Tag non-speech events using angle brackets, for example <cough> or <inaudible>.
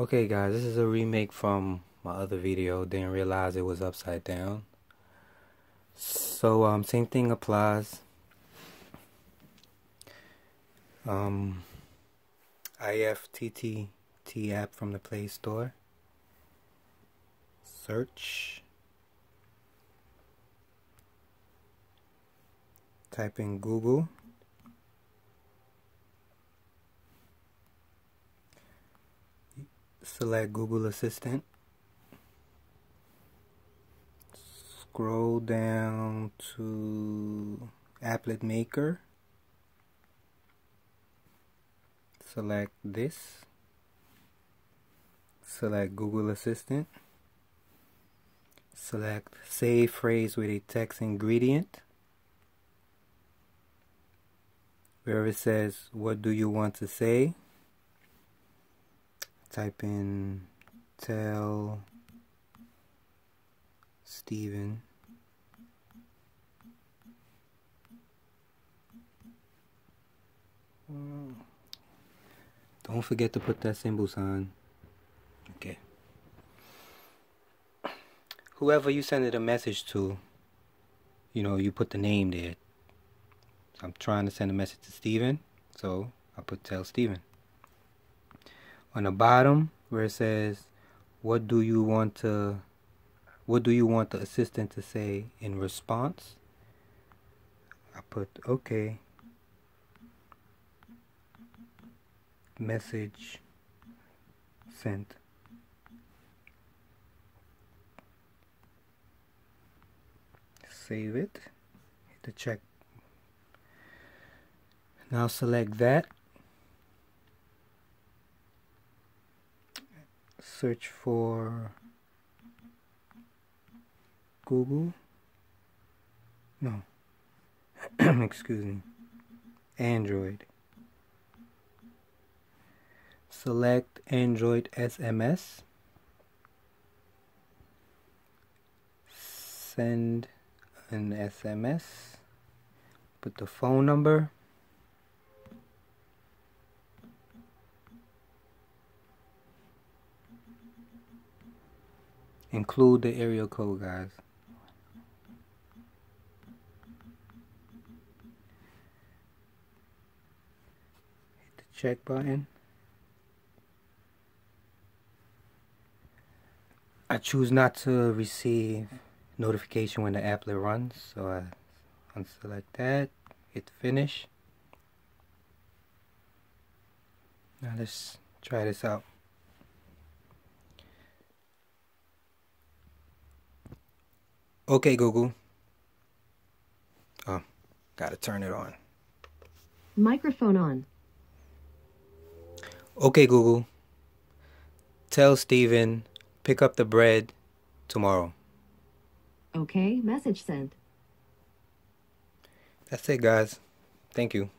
Okay guys, this is a remake from my other video. Didn't realize it was upside down. So um same thing applies. Um IFTTT app from the Play Store. Search. Type in Google. Select Google Assistant. Scroll down to Applet Maker. Select this. Select Google Assistant. Select Save Phrase with a text ingredient. Where it says, What do you want to say? Type in tell Steven. Don't forget to put that symbol sign. Okay. Whoever you send it a message to you know you put the name there. I'm trying to send a message to Steven so I put tell Steven on the bottom where it says what do you want to what do you want the assistant to say in response? I put okay. Message sent. Save it. Hit the check. Now select that search for Google. No. <clears throat> Excuse me. Android. Select Android SMS send an SMS put the phone number include the area code guys. Hit the check button. I choose not to receive notification when the applet runs so I unselect that hit finish. Now let's try this out Okay, Google. Oh, gotta turn it on. Microphone on. Okay, Google. Tell Steven, pick up the bread tomorrow. Okay, message sent. That's it, guys. Thank you.